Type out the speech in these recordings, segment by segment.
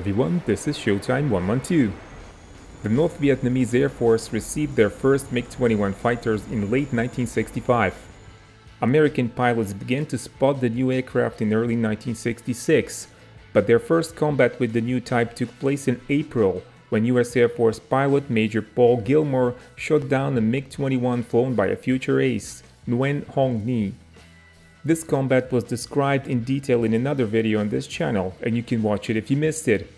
Everyone, this is Showtime 112. The North Vietnamese Air Force received their first MiG-21 fighters in late 1965. American pilots began to spot the new aircraft in early 1966, but their first combat with the new type took place in April when US Air Force pilot Major Paul Gilmore shot down a MiG-21 flown by a future ace, Nguyen Hong Nhi. This combat was described in detail in another video on this channel, and you can watch it if you missed it.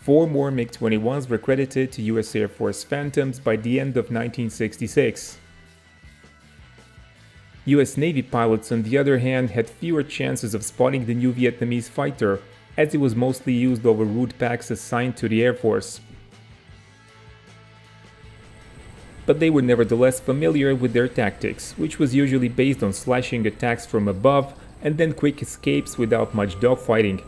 Four more MiG-21s were credited to US Air Force Phantoms by the end of 1966. US Navy pilots on the other hand had fewer chances of spotting the new Vietnamese fighter, as it was mostly used over route pacs assigned to the Air Force. But they were nevertheless familiar with their tactics, which was usually based on slashing attacks from above and then quick escapes without much dogfighting.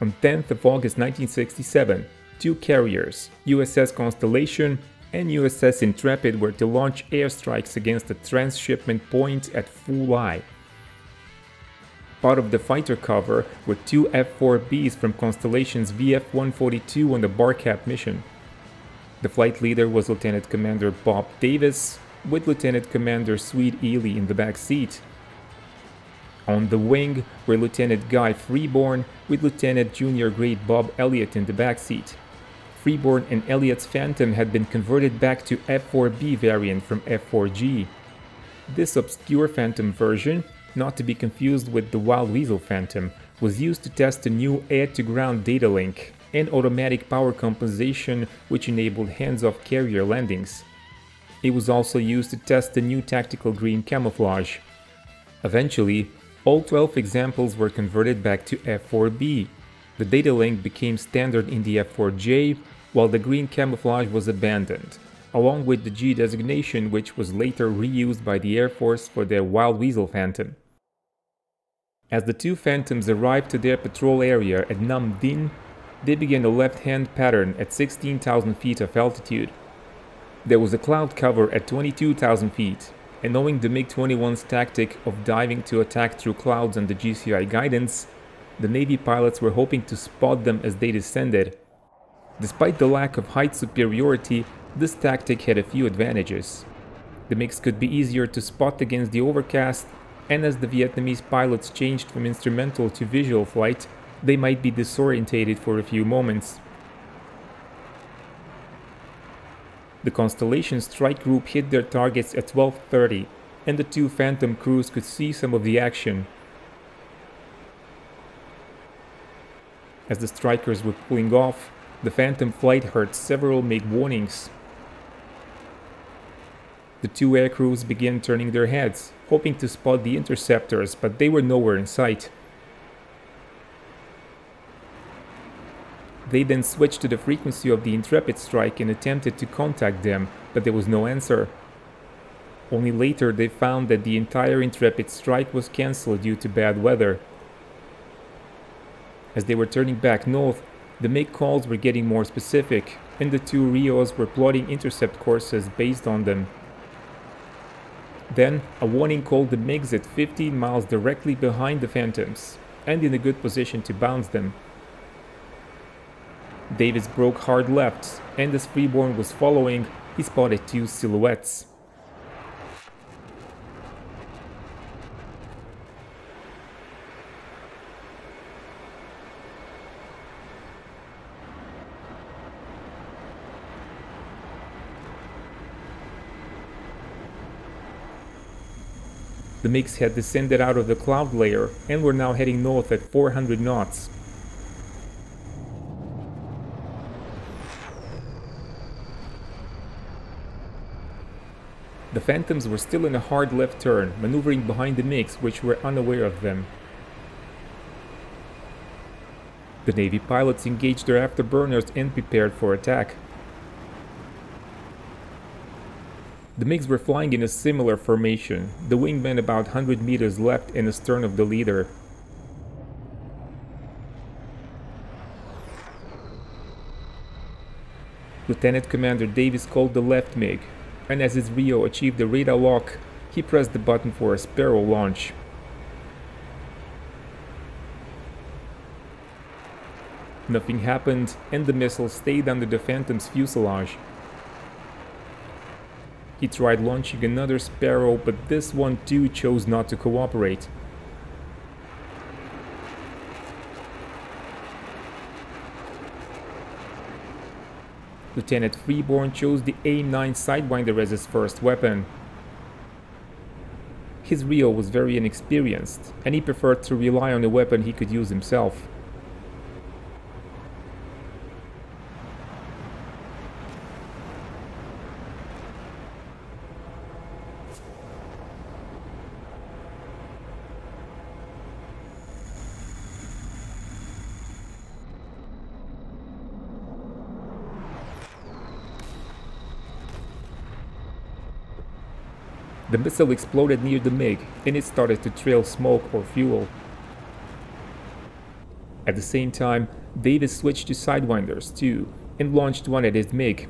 On 10th of August 1967, two carriers, USS Constellation and USS Intrepid were to launch airstrikes against a transshipment point at Phu. Part of the fighter cover were two F-4Bs from Constellation's VF-142 on the Barcap mission. The flight leader was Lieutenant Commander Bob Davis, with Lieutenant Commander Swede Ely in the back seat. On the wing were Lieutenant Guy Freeborn with Lieutenant Junior Grade Bob Elliott in the back seat. Freeborn and Elliot's Phantom had been converted back to F4B variant from F4G. This obscure Phantom version, not to be confused with the Wild Weasel Phantom, was used to test a new air-to-ground data link and automatic power compensation which enabled hands-off carrier landings. It was also used to test the new tactical green camouflage. Eventually, all 12 examples were converted back to F4B. The data link became standard in the F4J, while the green camouflage was abandoned, along with the G designation which was later reused by the Air Force for their Wild Weasel Phantom. As the two Phantoms arrived to their patrol area at Nam Dinh, they began a left-hand pattern at 16,000 feet of altitude. There was a cloud cover at 22,000 feet, and knowing the MiG-21's tactic of diving to attack through clouds and the GCI guidance, the Navy pilots were hoping to spot them as they descended Despite the lack of height superiority, this tactic had a few advantages. The MiGs could be easier to spot against the overcast, and as the Vietnamese pilots changed from instrumental to visual flight, they might be disorientated for a few moments. The Constellation strike group hit their targets at 12.30, and the two Phantom crews could see some of the action. As the strikers were pulling off, the Phantom flight heard several MiG warnings. The two aircrews began turning their heads, hoping to spot the interceptors, but they were nowhere in sight. They then switched to the frequency of the Intrepid strike and attempted to contact them, but there was no answer. Only later they found that the entire Intrepid strike was cancelled due to bad weather. As they were turning back north, the MiG calls were getting more specific, and the two RIOs were plotting intercept courses based on them. Then, a warning called the MiGs at 15 miles directly behind the Phantoms, and in a good position to bounce them. Davis broke hard left, and as Freeborn was following, he spotted two silhouettes. The MiGs had descended out of the cloud layer and were now heading north at 400 knots. The Phantoms were still in a hard left turn, maneuvering behind the MiGs which were unaware of them. The Navy pilots engaged their afterburners and prepared for attack. The MiGs were flying in a similar formation, the wingman about 100 meters left and astern of the leader. Lieutenant Commander Davis called the left MiG, and as his RIO achieved the radar lock, he pressed the button for a Sparrow launch. Nothing happened, and the missile stayed under the Phantom's fuselage, he tried launching another Sparrow, but this one too chose not to cooperate. Lieutenant Freeborn chose the AIM-9 Sidewinder as his first weapon. His RIO was very inexperienced, and he preferred to rely on a weapon he could use himself. The missile exploded near the MiG and it started to trail smoke or fuel. At the same time, Davis switched to Sidewinders too and launched one at his MiG.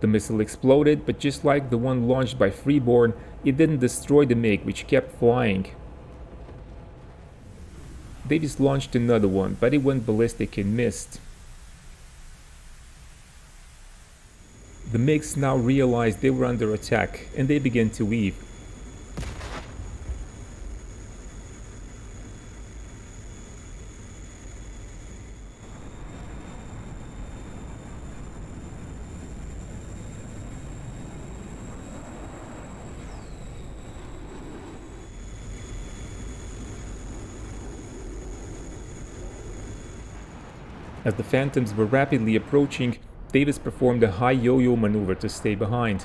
The missile exploded, but just like the one launched by Freeborn, it didn't destroy the MiG, which kept flying. Davis launched another one, but it went ballistic and missed. The MiGs now realized they were under attack, and they began to leave. As the Phantoms were rapidly approaching, Davis performed a high yo-yo maneuver to stay behind.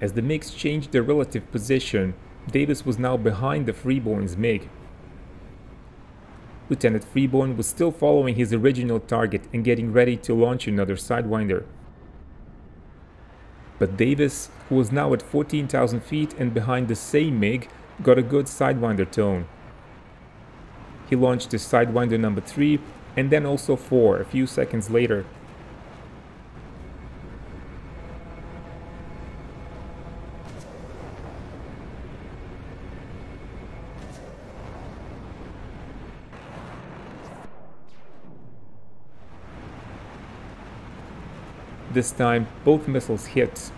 As the MiGs changed their relative position, Davis was now behind the Freeborn's MiG. Lieutenant Freeborn was still following his original target and getting ready to launch another Sidewinder. But Davis, who was now at 14,000 feet and behind the same MiG, got a good Sidewinder tone. He launched his Sidewinder number 3 and then also 4 a few seconds later. This time, both missiles hit.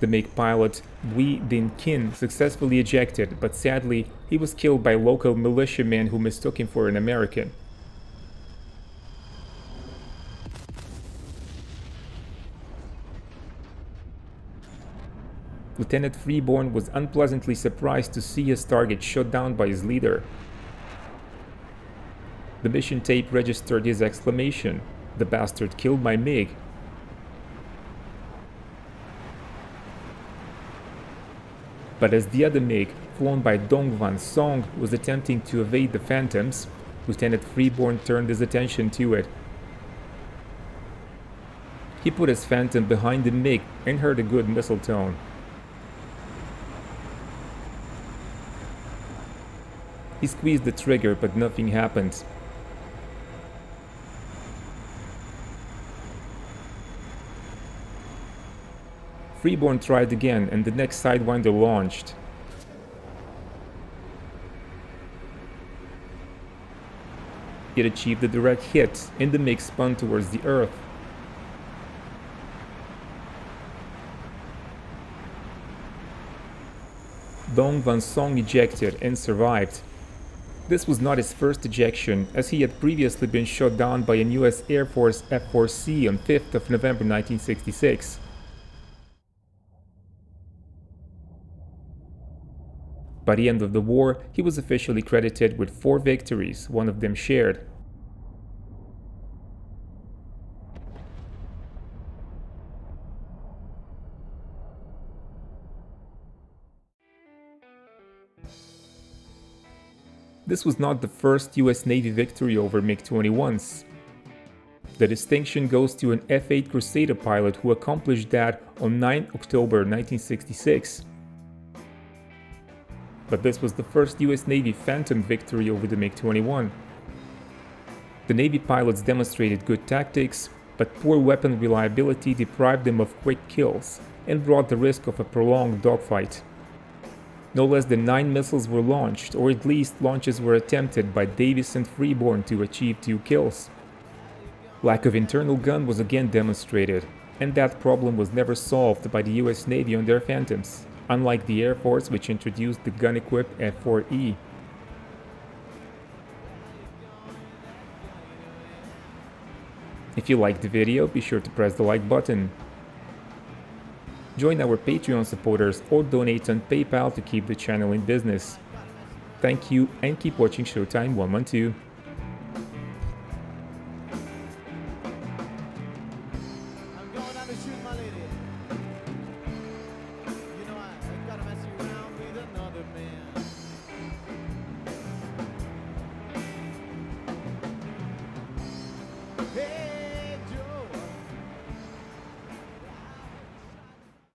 The MiG pilot Wei Din Kin successfully ejected, but sadly, he was killed by local militiamen who mistook him for an American. Lieutenant Freeborn was unpleasantly surprised to see his target shot down by his leader. The mission tape registered his exclamation, the bastard killed my MiG. But as the other MiG, flown by Dong Van Song, was attempting to evade the Phantoms, Lieutenant Freeborn turned his attention to it. He put his Phantom behind the MiG and heard a good missile tone. He squeezed the trigger, but nothing happened. Freeborn tried again, and the next Sidewinder launched. It achieved a direct hit, and the MiG spun towards the Earth. Dong Van Song ejected and survived. This was not his first ejection, as he had previously been shot down by a US Air Force F-4C on 5th of November 1966. By the end of the war, he was officially credited with four victories, one of them shared. This was not the first US Navy victory over MiG-21s. The distinction goes to an F-8 Crusader pilot who accomplished that on 9 October 1966. But this was the first US Navy Phantom victory over the MiG-21. The Navy pilots demonstrated good tactics, but poor weapon reliability deprived them of quick kills and brought the risk of a prolonged dogfight. No less than 9 missiles were launched, or at least launches were attempted by Davis and Freeborn to achieve 2 kills. Lack of internal gun was again demonstrated, and that problem was never solved by the US Navy on their Phantoms, unlike the Air Force which introduced the gun-equipped F-4E. If you liked the video, be sure to press the like button. Join our Patreon supporters or donate on PayPal to keep the channel in business. Thank you and keep watching Showtime 112.